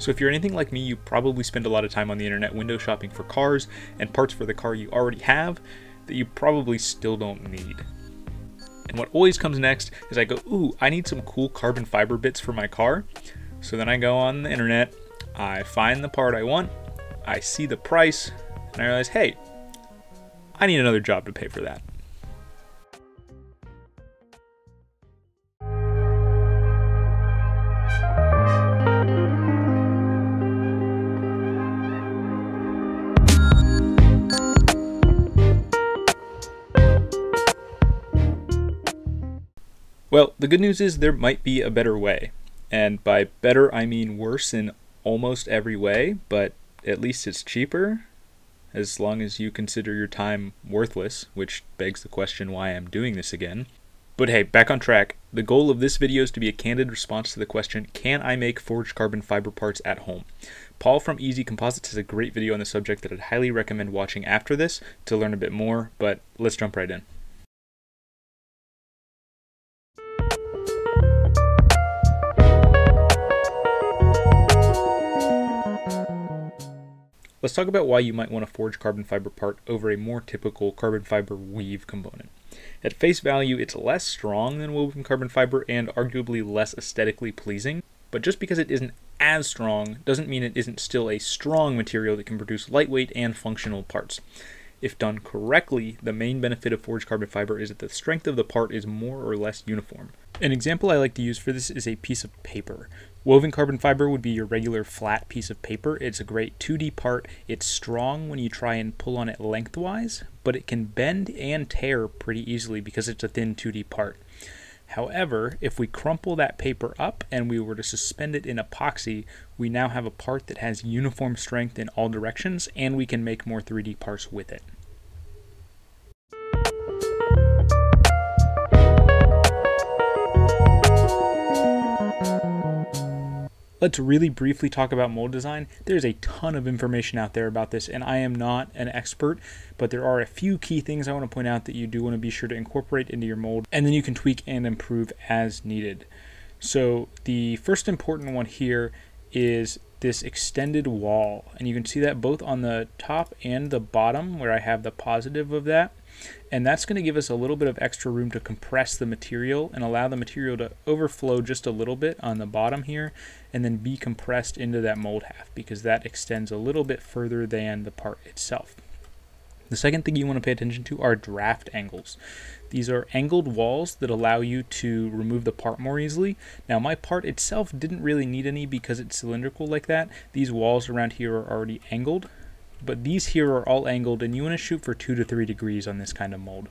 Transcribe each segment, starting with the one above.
So if you're anything like me, you probably spend a lot of time on the internet window shopping for cars and parts for the car you already have that you probably still don't need. And what always comes next is I go, ooh, I need some cool carbon fiber bits for my car. So then I go on the internet, I find the part I want, I see the price, and I realize, hey, I need another job to pay for that. Well, the good news is there might be a better way. And by better, I mean worse in almost every way, but at least it's cheaper, as long as you consider your time worthless, which begs the question why I'm doing this again. But hey, back on track. The goal of this video is to be a candid response to the question, can I make forged carbon fiber parts at home? Paul from Easy Composites has a great video on the subject that I'd highly recommend watching after this to learn a bit more, but let's jump right in. Let's talk about why you might want to forge carbon fiber part over a more typical carbon fiber weave component. At face value, it's less strong than woven carbon fiber and arguably less aesthetically pleasing, but just because it isn't as strong doesn't mean it isn't still a strong material that can produce lightweight and functional parts. If done correctly, the main benefit of forged carbon fiber is that the strength of the part is more or less uniform. An example I like to use for this is a piece of paper. Woven carbon fiber would be your regular flat piece of paper. It's a great 2D part. It's strong when you try and pull on it lengthwise, but it can bend and tear pretty easily because it's a thin 2D part. However, if we crumple that paper up and we were to suspend it in epoxy, we now have a part that has uniform strength in all directions and we can make more 3D parts with it. Let's really briefly talk about mold design. There's a ton of information out there about this, and I am not an expert, but there are a few key things I want to point out that you do want to be sure to incorporate into your mold, and then you can tweak and improve as needed. So, the first important one here is this extended wall, and you can see that both on the top and the bottom, where I have the positive of that and that's going to give us a little bit of extra room to compress the material and allow the material to overflow just a little bit on the bottom here and then be compressed into that mold half because that extends a little bit further than the part itself. The second thing you want to pay attention to are draft angles. These are angled walls that allow you to remove the part more easily. Now my part itself didn't really need any because it's cylindrical like that. These walls around here are already angled, but these here are all angled and you want to shoot for 2 to 3 degrees on this kind of mold.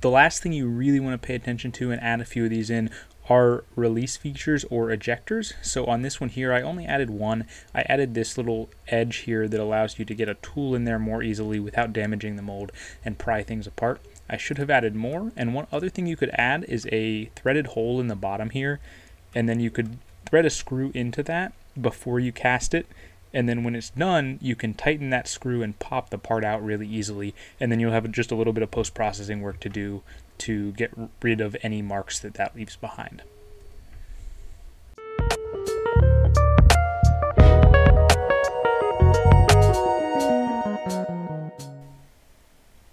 The last thing you really want to pay attention to and add a few of these in are release features or ejectors. So on this one here, I only added one. I added this little edge here that allows you to get a tool in there more easily without damaging the mold and pry things apart. I should have added more. And one other thing you could add is a threaded hole in the bottom here. And then you could thread a screw into that before you cast it and then when it's done you can tighten that screw and pop the part out really easily and then you'll have just a little bit of post-processing work to do to get rid of any marks that that leaves behind.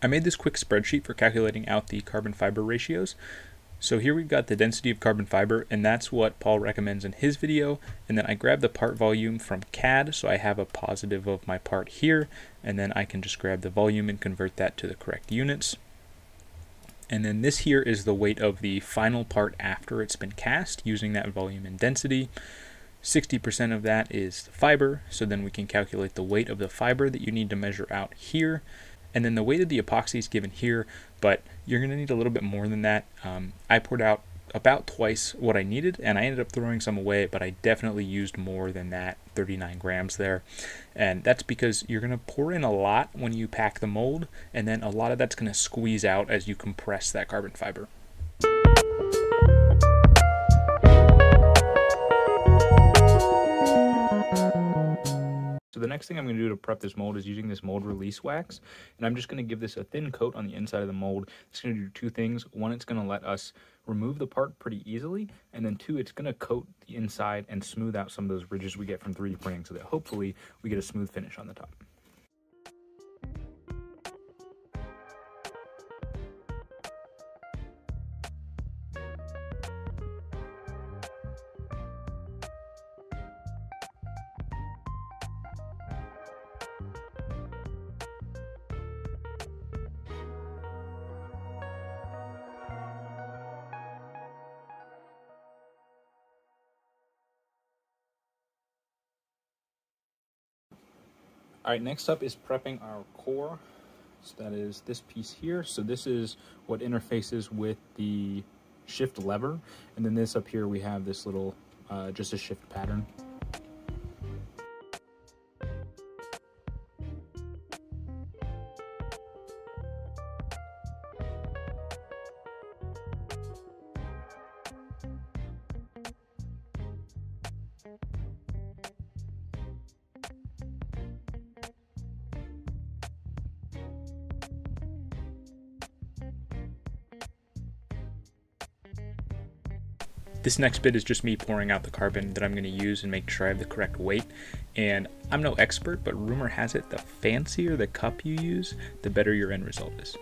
I made this quick spreadsheet for calculating out the carbon fiber ratios. So here we've got the density of carbon fiber, and that's what Paul recommends in his video. And then I grab the part volume from CAD, so I have a positive of my part here, and then I can just grab the volume and convert that to the correct units. And then this here is the weight of the final part after it's been cast using that volume and density. 60% of that is the fiber, so then we can calculate the weight of the fiber that you need to measure out here. And then the weight of the epoxy is given here, but you're going to need a little bit more than that. Um, I poured out about twice what I needed, and I ended up throwing some away, but I definitely used more than that 39 grams there. And that's because you're going to pour in a lot when you pack the mold, and then a lot of that's going to squeeze out as you compress that carbon fiber. Next thing I'm going to do to prep this mold is using this mold release wax. And I'm just going to give this a thin coat on the inside of the mold. It's going to do two things. One, it's going to let us remove the part pretty easily. And then two, it's going to coat the inside and smooth out some of those ridges we get from 3D printing so that hopefully we get a smooth finish on the top. All right, next up is prepping our core. So that is this piece here. So this is what interfaces with the shift lever. And then this up here, we have this little, uh, just a shift pattern. This next bit is just me pouring out the carbon that I'm going to use and make sure I have the correct weight. And I'm no expert, but rumor has it the fancier the cup you use, the better your end result is.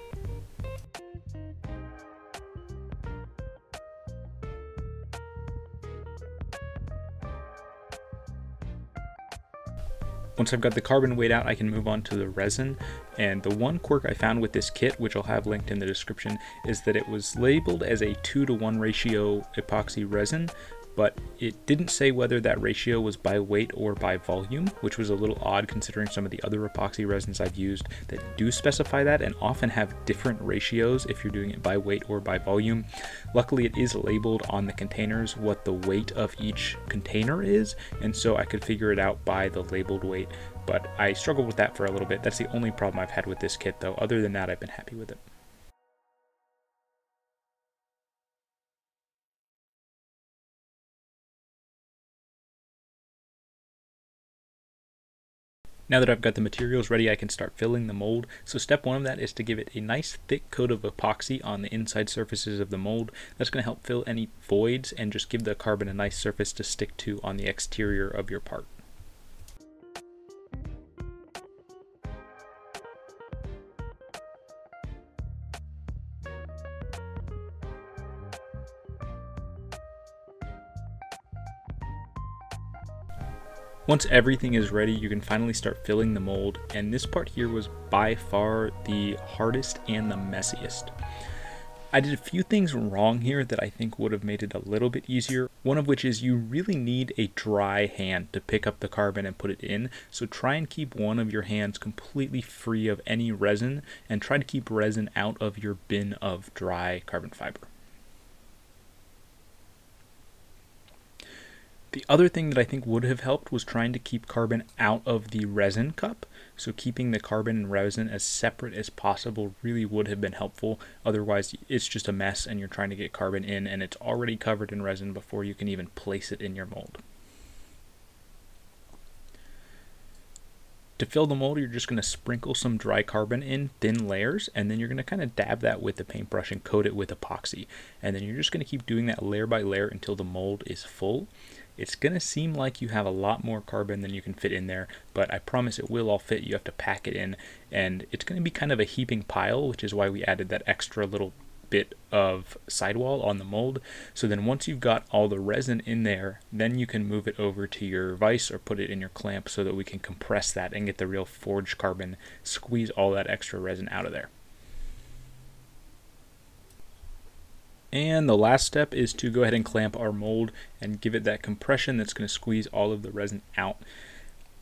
Once I've got the carbon weighed out, I can move on to the resin. And the one quirk I found with this kit, which I'll have linked in the description, is that it was labeled as a 2 to 1 ratio epoxy resin, but it didn't say whether that ratio was by weight or by volume, which was a little odd considering some of the other epoxy resins I've used that do specify that and often have different ratios if you're doing it by weight or by volume. Luckily, it is labeled on the containers what the weight of each container is, and so I could figure it out by the labeled weight, but I struggled with that for a little bit. That's the only problem I've had with this kit though. Other than that, I've been happy with it. Now that I've got the materials ready, I can start filling the mold. So step one of that is to give it a nice thick coat of epoxy on the inside surfaces of the mold. That's going to help fill any voids and just give the carbon a nice surface to stick to on the exterior of your part. Once everything is ready, you can finally start filling the mold, and this part here was by far the hardest and the messiest. I did a few things wrong here that I think would have made it a little bit easier. One of which is you really need a dry hand to pick up the carbon and put it in. So try and keep one of your hands completely free of any resin and try to keep resin out of your bin of dry carbon fiber. The other thing that I think would have helped was trying to keep carbon out of the resin cup. So keeping the carbon and resin as separate as possible really would have been helpful. Otherwise, it's just a mess and you're trying to get carbon in and it's already covered in resin before you can even place it in your mold. To fill the mold, you're just going to sprinkle some dry carbon in thin layers, and then you're going to kind of dab that with the paintbrush and coat it with epoxy. And then you're just going to keep doing that layer by layer until the mold is full. It's going to seem like you have a lot more carbon than you can fit in there, but I promise it will all fit. You have to pack it in, and it's going to be kind of a heaping pile, which is why we added that extra little bit of sidewall on the mold. So then once you've got all the resin in there, then you can move it over to your vise or put it in your clamp so that we can compress that and get the real forged carbon, squeeze all that extra resin out of there. And the last step is to go ahead and clamp our mold and give it that compression that's going to squeeze all of the resin out.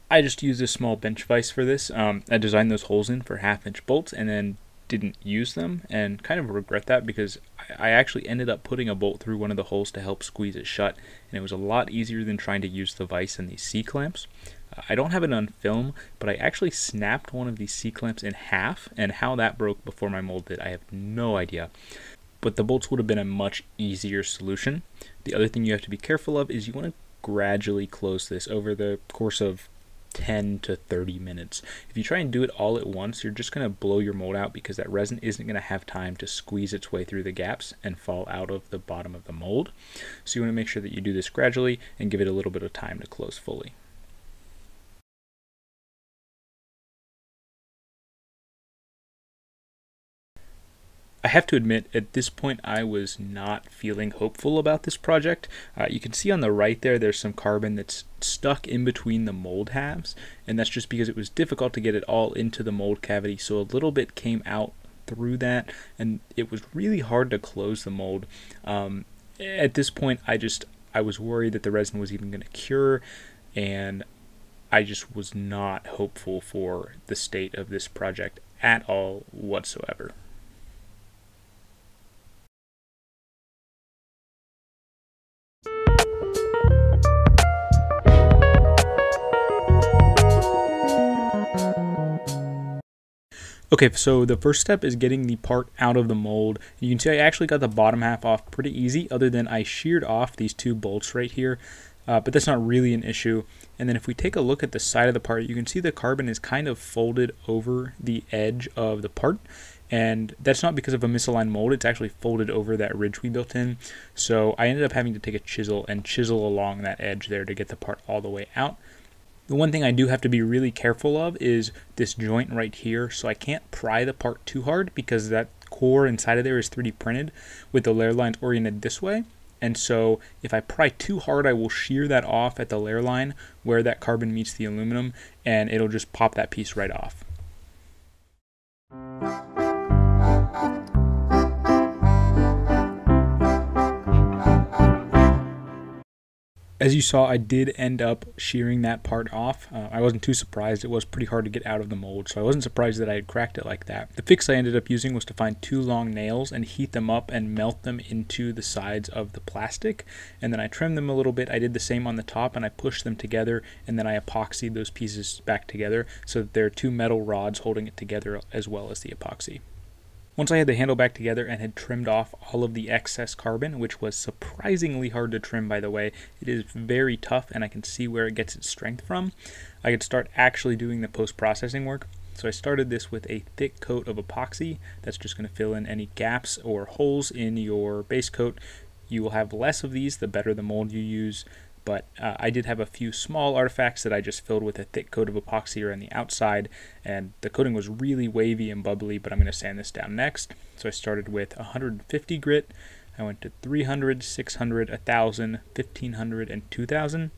I just used a small bench vise for this. Um, I designed those holes in for half inch bolts and then didn't use them and kind of regret that because I actually ended up putting a bolt through one of the holes to help squeeze it shut and it was a lot easier than trying to use the vise and these C-clamps. I don't have it on film, but I actually snapped one of these C-clamps in half and how that broke before my mold did, I have no idea but the bolts would have been a much easier solution. The other thing you have to be careful of is you want to gradually close this over the course of 10 to 30 minutes. If you try and do it all at once, you're just going to blow your mold out because that resin isn't going to have time to squeeze its way through the gaps and fall out of the bottom of the mold. So you want to make sure that you do this gradually and give it a little bit of time to close fully. I have to admit, at this point, I was not feeling hopeful about this project. Uh, you can see on the right there, there's some carbon that's stuck in between the mold halves, and that's just because it was difficult to get it all into the mold cavity, so a little bit came out through that, and it was really hard to close the mold. Um, at this point, I just I was worried that the resin was even going to cure, and I just was not hopeful for the state of this project at all whatsoever. Okay, so the first step is getting the part out of the mold. You can see I actually got the bottom half off pretty easy, other than I sheared off these two bolts right here, uh, but that's not really an issue. And then if we take a look at the side of the part, you can see the carbon is kind of folded over the edge of the part. And that's not because of a misaligned mold, it's actually folded over that ridge we built in. So I ended up having to take a chisel and chisel along that edge there to get the part all the way out. The one thing I do have to be really careful of is this joint right here. So I can't pry the part too hard because that core inside of there is 3D printed with the layer lines oriented this way. And so if I pry too hard, I will shear that off at the layer line where that carbon meets the aluminum and it'll just pop that piece right off. As you saw, I did end up shearing that part off. Uh, I wasn't too surprised. It was pretty hard to get out of the mold, so I wasn't surprised that I had cracked it like that. The fix I ended up using was to find two long nails and heat them up and melt them into the sides of the plastic. And then I trimmed them a little bit. I did the same on the top and I pushed them together and then I epoxied those pieces back together so that there are two metal rods holding it together as well as the epoxy. Once I had the handle back together and had trimmed off all of the excess carbon, which was surprisingly hard to trim by the way, it is very tough and I can see where it gets its strength from, I could start actually doing the post-processing work. So I started this with a thick coat of epoxy that's just going to fill in any gaps or holes in your base coat. You will have less of these the better the mold you use but uh, I did have a few small artifacts that I just filled with a thick coat of epoxy around the outside, and the coating was really wavy and bubbly, but I'm going to sand this down next. So I started with 150 grit, I went to 300, 600, 1000, 1500, and 2000.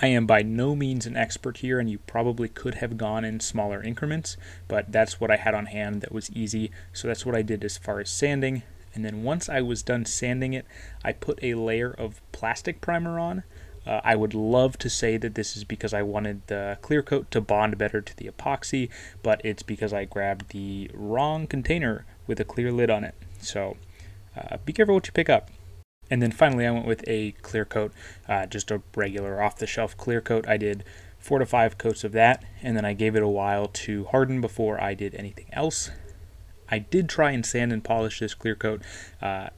I am by no means an expert here, and you probably could have gone in smaller increments, but that's what I had on hand that was easy. So that's what I did as far as sanding. And then once I was done sanding it, I put a layer of plastic primer on. Uh, I would love to say that this is because I wanted the clear coat to bond better to the epoxy, but it's because I grabbed the wrong container with a clear lid on it. So uh, be careful what you pick up. And then finally, I went with a clear coat, uh, just a regular off the shelf clear coat. I did four to five coats of that, and then I gave it a while to harden before I did anything else. I did try and sand and polish this clear coat. Uh,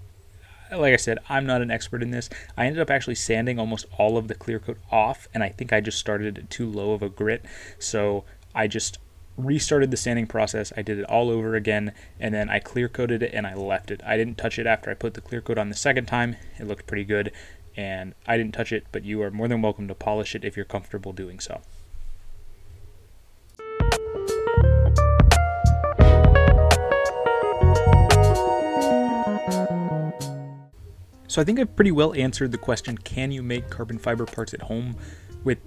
like I said, I'm not an expert in this. I ended up actually sanding almost all of the clear coat off, and I think I just started at too low of a grit. So I just restarted the sanding process. I did it all over again, and then I clear coated it and I left it. I didn't touch it after I put the clear coat on the second time. It looked pretty good, and I didn't touch it, but you are more than welcome to polish it if you're comfortable doing so. So I think I've pretty well answered the question, can you make carbon fiber parts at home? With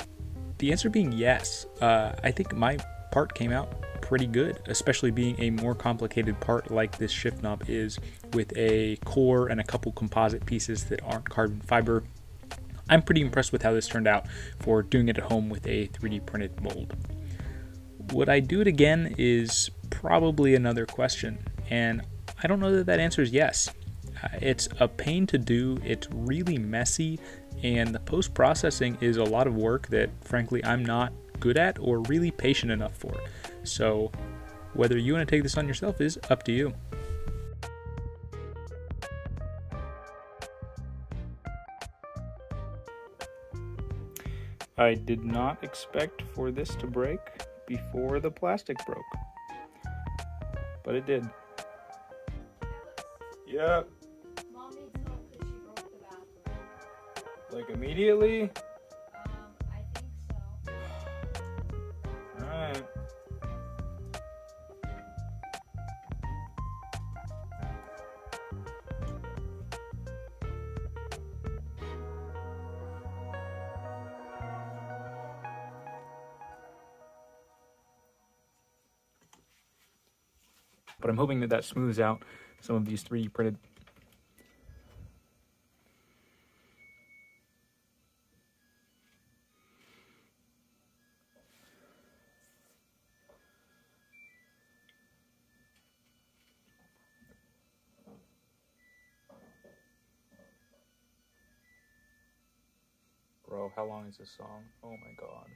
the answer being yes. Uh, I think my part came out pretty good, especially being a more complicated part like this shift knob is with a core and a couple composite pieces that aren't carbon fiber. I'm pretty impressed with how this turned out for doing it at home with a 3D printed mold. Would I do it again is probably another question, and I don't know that that answer is yes. It's a pain to do, it's really messy, and the post processing is a lot of work that, frankly, I'm not good at or really patient enough for. So, whether you want to take this on yourself is up to you. I did not expect for this to break before the plastic broke. But it did. Yep. Like immediately? Um, I think so. Alright. But I'm hoping that that smooths out some of these 3D printed How this song? Oh my god.